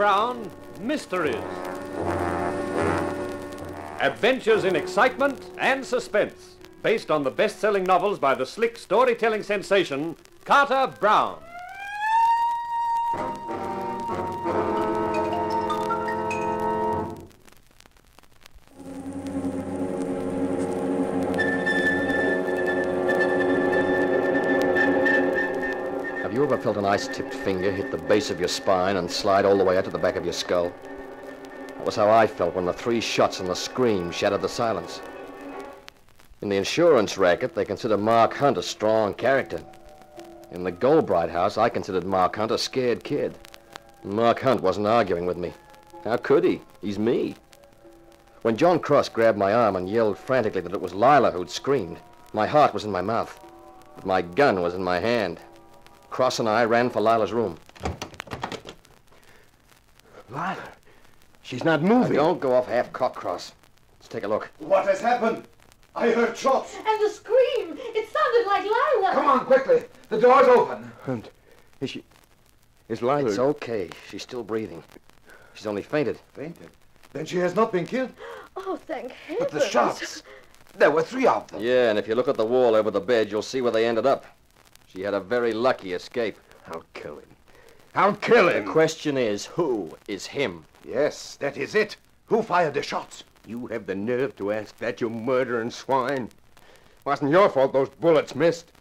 Brown Mysteries. Adventures in excitement and suspense, based on the best selling novels by the slick storytelling sensation, Carter Brown. Felt an ice-tipped finger hit the base of your spine and slide all the way out to the back of your skull? That was how I felt when the three shots and the scream shattered the silence. In the insurance racket, they consider Mark Hunt a strong character. In the Goldbright house, I considered Mark Hunt a scared kid. Mark Hunt wasn't arguing with me. How could he? He's me. When John Cross grabbed my arm and yelled frantically that it was Lila who'd screamed, my heart was in my mouth. But my gun was in my hand. Cross and I ran for Lila's room. Lila, she's not moving. Don't go off half cock, Cross. Let's take a look. What has happened? I heard shots. And the scream! It sounded like Lila! Come on, quickly. The door's open. And is she... Is Lila... It's okay. She's still breathing. She's only fainted. Fainted? Then she has not been killed. Oh, thank heaven. But the shots. There were three of them. Yeah, and if you look at the wall over the bed, you'll see where they ended up. She had a very lucky escape. I'll kill him. I'll kill him. The question is, who is him? Yes, that is it. Who fired the shots? You have the nerve to ask that, you murdering swine. Wasn't your fault those bullets missed.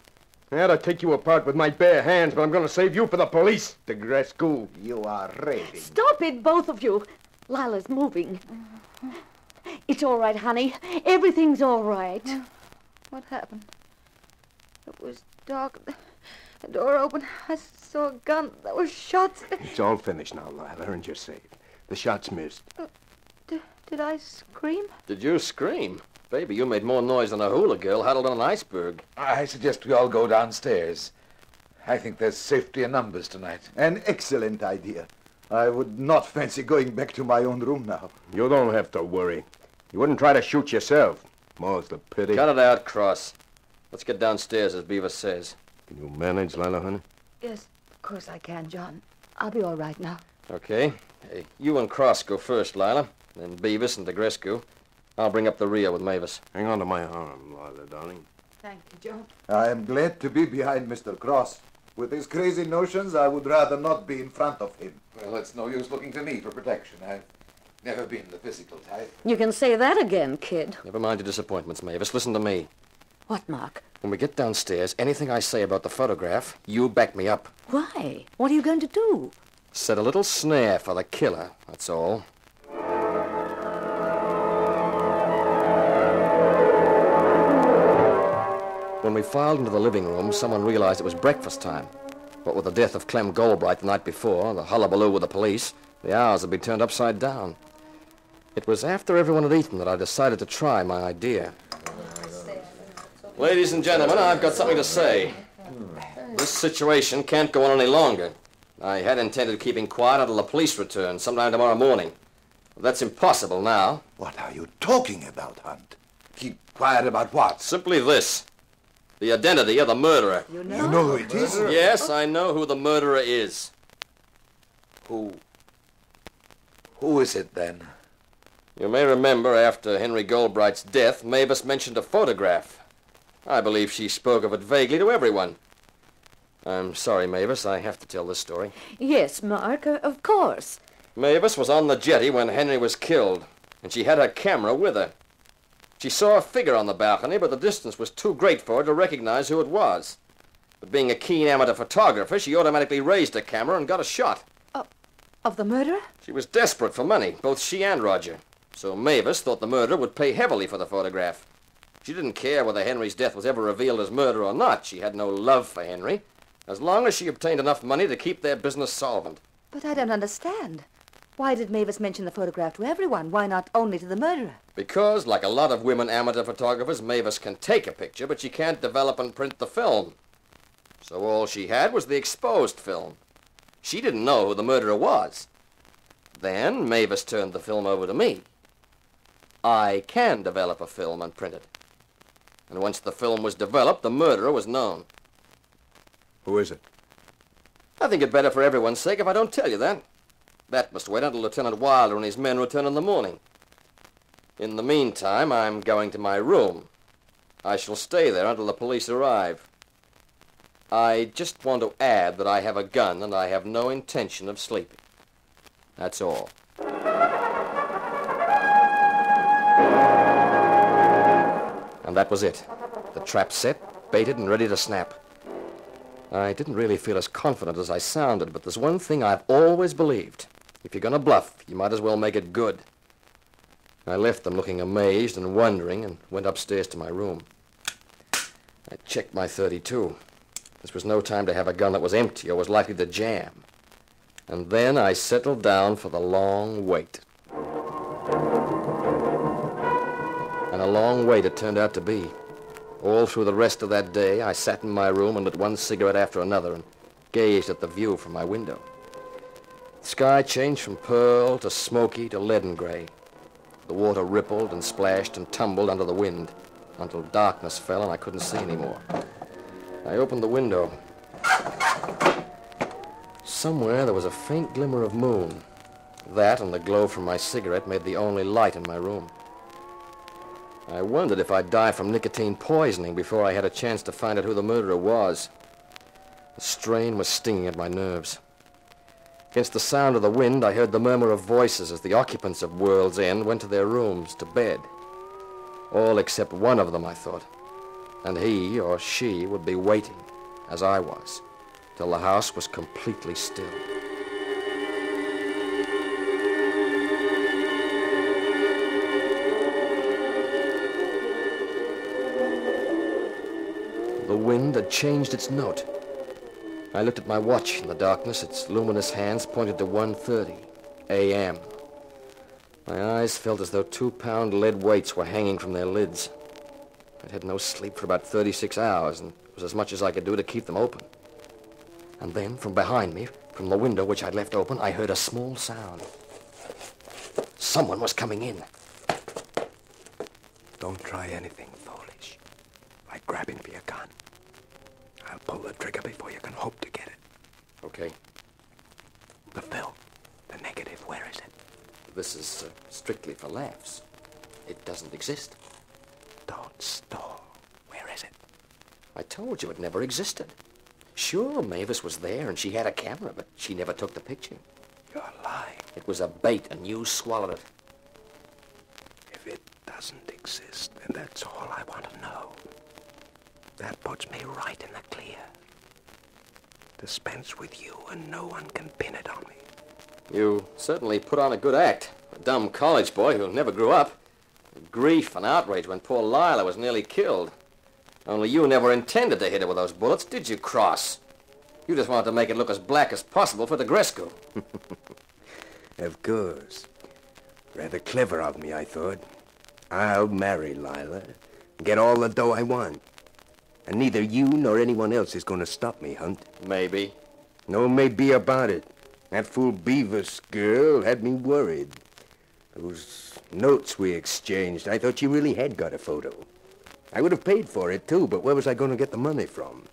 I had to take you apart with my bare hands, but I'm going to save you for the police, DeGrescu. You are raving. Stop it, both of you. Lila's moving. It's all right, honey. Everything's all right. What happened? It was dark. The door open, I saw a gun. There were shots. It's all finished now, Lila, and you're safe. The shots missed. Uh, d- did I scream? Did you scream? Baby, you made more noise than a hula girl huddled on an iceberg. I suggest we all go downstairs. I think there's safety in numbers tonight. An excellent idea. I would not fancy going back to my own room now. You don't have to worry. You wouldn't try to shoot yourself. More's the pity. Cut it out, Cross. Let's get downstairs, as Beavis says. Can you manage, Lila, honey? Yes, of course I can, John. I'll be all right now. Okay. Hey, you and Cross go first, Lila. Then Beavis and DeGrescu. I'll bring up the rear with Mavis. Hang on to my arm, Lila, darling. Thank you, John. I am glad to be behind Mr. Cross. With his crazy notions, I would rather not be in front of him. Well, it's no use looking to me for protection. I've never been the physical type. You can say that again, kid. Never mind your disappointments, Mavis. Listen to me. What, Mark? When we get downstairs, anything I say about the photograph, you back me up. Why? What are you going to do? Set a little snare for the killer, that's all. When we filed into the living room, someone realized it was breakfast time. What with the death of Clem Goldbright the night before, the hullabaloo with the police, the hours had been turned upside down. It was after everyone had eaten that I decided to try my idea. Ladies and gentlemen, I've got something to say. This situation can't go on any longer. I had intended keeping quiet until the police return sometime tomorrow morning. Well, That's impossible now. What are you talking about, Hunt? Keep quiet about what? Simply this. The identity of the murderer. You know, You know who it is? Yes, I know who the murderer is. Who? Who is it then? You may remember after Henry Goldbright's death, Mavis mentioned a photograph. I believe she spoke of it vaguely to everyone. I'm sorry, Mavis, I have to tell this story. Yes, Mark, uh, of course. Mavis was on the jetty when Henry was killed, and she had her camera with her. She saw a figure on the balcony, but the distance was too great for her to recognize who it was. But being a keen amateur photographer, she automatically raised her camera and got a shot. Of the murderer? She was desperate for money, both she and Roger. So Mavis thought the murderer would pay heavily for the photograph. She didn't care whether Henry's death was ever revealed as murder or not. She had no love for Henry, as long as she obtained enough money to keep their business solvent. But I don't understand. Why did Mavis mention the photograph to everyone? Why not only to the murderer? Because, like a lot of women amateur photographers, Mavis can take a picture, but she can't develop and print the film. So all she had was the exposed film. She didn't know who the murderer was. Then Mavis turned the film over to me. I can develop a film and print it. And once the film was developed, the murderer was known. Who is it? I think it better for everyone's sake if I don't tell you that. That must wait until Lieutenant Wilder and his men return in the morning. In the meantime, I'm going to my room. I shall stay there until the police arrive. I just want to add that I have a gun and I have no intention of sleeping. That's all. And that was it. The trap set, baited, and ready to snap. I didn't really feel as confident as I sounded, but there's one thing I've always believed. If you're going to bluff, you might as well make it good. I left them looking amazed and wondering and went upstairs to my room. I checked my 32. This was no time to have a gun that was empty or was likely to jam. And then I settled down for the long wait. Long wait it turned out to be. All through the rest of that day, I sat in my room and lit one cigarette after another and gazed at the view from my window. The sky changed from pearl to smoky to leaden gray. The water rippled and splashed and tumbled under the wind until darkness fell and I couldn't see anymore. I opened the window. Somewhere there was a faint glimmer of moon. That and the glow from my cigarette made the only light in my room. I wondered if I'd die from nicotine poisoning before I had a chance to find out who the murderer was. The strain was stinging at my nerves. Against the sound of the wind, I heard the murmur of voices as the occupants of World's End went to their rooms to bed. All except one of them, I thought. And he or she would be waiting, as I was, till the house was completely still. Wind had changed its note. I looked at my watch in the darkness. Its luminous hands pointed to 1.30 a.m. My eyes felt as though two-pound lead weights were hanging from their lids. I'd had no sleep for about 36 hours, and it was as much as I could do to keep them open. And then, from behind me, from the window which I'd left open, I heard a small sound. Someone was coming in. Don't try anything foolish, like grabbing for your gun. Pull the trigger before you can hope to get it. Okay, The film, the negative, where is it? this is uh, strictly for laughs. It doesn't exist. Don't stall. Where is it? I told you it never existed. Sure, Mavis was there and she had a camera, but she never took the picture. You're lying. It was a bait and you swallowed it. If it doesn't exist, then that's all I want to know. That puts me right in the clear. Dispense with you and no one can pin it on me. You certainly put on a good act. A dumb college boy who never grew up. Grief and outrage when poor Lila was nearly killed. Only you never intended to hit her with those bullets, did you, Cross? You just wanted to make it look as black as possible for DeGrescu. Of course. Rather clever of me, I thought. I'll marry Lila. Get all the dough I want. And neither you nor anyone else is going to stop me, Hunt. Maybe. No maybe about it. That fool Beavis girl had me worried. Those notes we exchanged, I thought you really had got a photo. I would have paid for it, too, but where was I going to get the money from?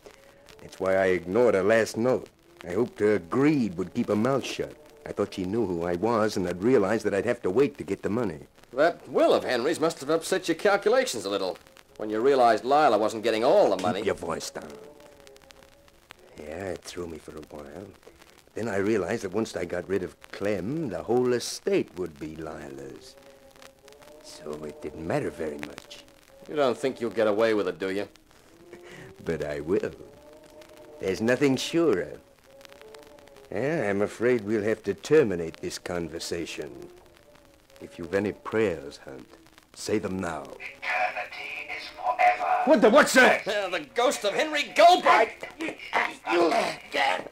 That's why I ignored her last note. I hoped her greed would keep her mouth shut. I thought she knew who I was and had realized that I'd have to wait to get the money. That will of Henry's must have upset your calculations a little. When you realized Lila wasn't getting all the money. Keep your voice down. Yeah, it threw me for a while. Then I realized that once I got rid of Clem, the whole estate would be Lila's. So it didn't matter very much. You don't think you'll get away with it, do you? But I will. There's nothing surer. Yeah, I'm afraid we'll have to terminate this conversation. If you've any prayers, Hunt, say them now. Eternity is forever. What the, what's that? Uh, the ghost of Henry Goldbright.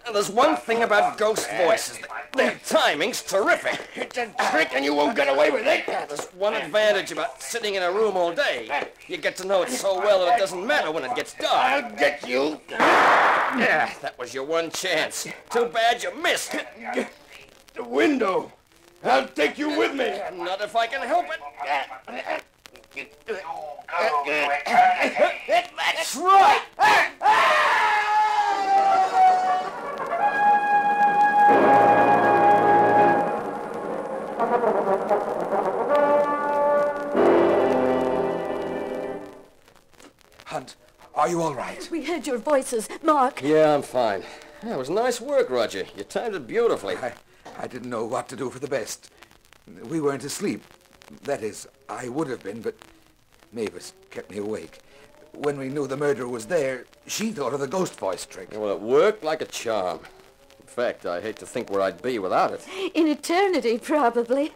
There's one thing about ghost voices. Their timing's terrific. It's a trick and you won't get away with it. There's one advantage about sitting in a room all day. You get to know it so well that it doesn't matter when it gets dark. I'll get you. Yeah, that was your one chance. Too bad you missed. The window. I'll take you with me. Not if I can help it. That's right. Hunt, are you all right? We heard your voices. Mark. Yeah, I'm fine. That was nice work, Roger. You timed it beautifully. I, I didn't know what to do for the best. We weren't asleep. That is, I would have been, but Mavis kept me awake. When we knew the murderer was there, she thought of the ghost voice trick. Well, it worked like a charm. In fact, I hate to think where I'd be without it. In eternity, probably.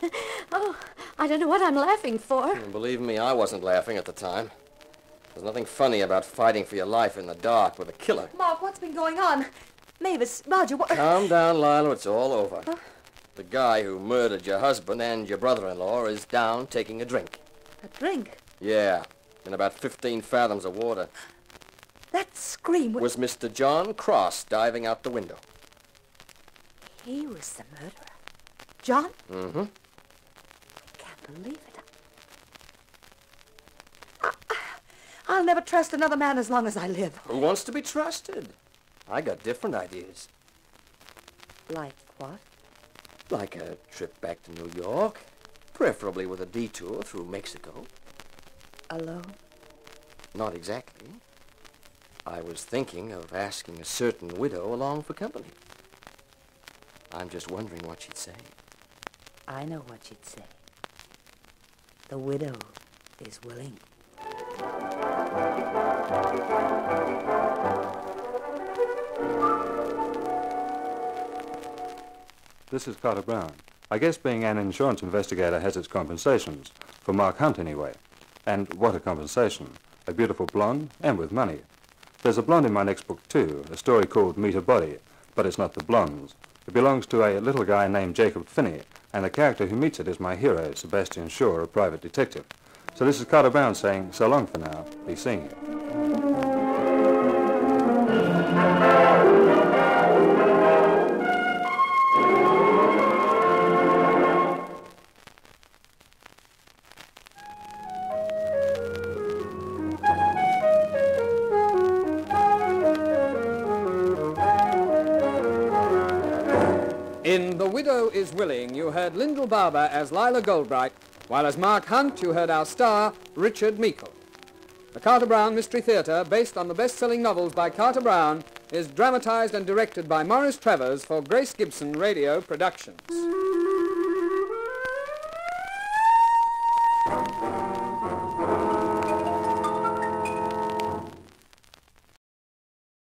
Oh, I don't know what I'm laughing for. And believe me, I wasn't laughing at the time. There's nothing funny about fighting for your life in the dark with a killer. Mark, what's been going on? Mavis, Roger, what... Calm down, Lila. It's all over. The guy who murdered your husband and your brother-in-law is down taking a drink. A drink? Yeah, in about 15 fathoms of water. That scream was Mr. John Cross diving out the window. He was the murderer. John? Mm-hmm. I can't believe it. I, I'll never trust another man as long as I live. Who wants to be trusted? I got different ideas. Like what? Like a trip back to New York, preferably with a detour through Mexico. Alone? Not exactly. I was thinking of asking a certain widow along for company. I'm just wondering what she'd say. I know what she'd say. The widow is willing. This is Carter Brown. I guess being an insurance investigator has its compensations. For Mark Hunt, anyway. And what a compensation. A beautiful blonde, and with money. There's a blonde in my next book, too, a story called Meet a Body, but it's not the blondes. It belongs to a little guy named Jacob Finney, and the character who meets it is my hero, Sebastian Shaw, a private detective. So this is Carter Brown saying so long for now. Be seeing you. You heard Lyndall Barbour as Lila Goldbright, while as Mark Hunt, you heard our star, Richard Meikle. The Carter Brown Mystery Theatre, based on the best-selling novels by Carter Brown, is dramatized and directed by Morris Travers for Grace Gibson Radio Productions.